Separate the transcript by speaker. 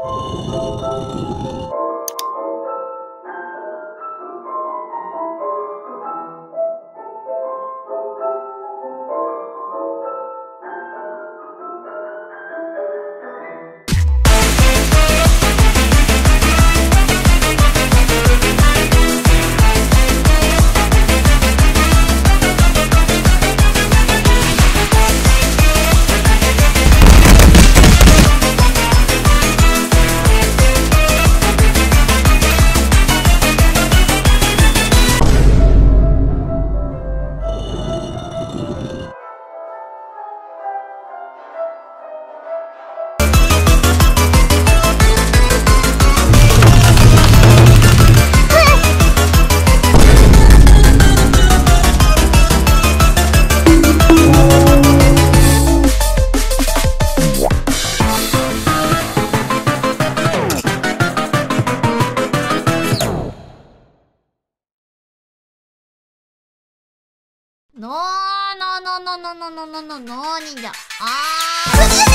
Speaker 1: Música ノーノーノーノーノーノーノーノーノー忍者あー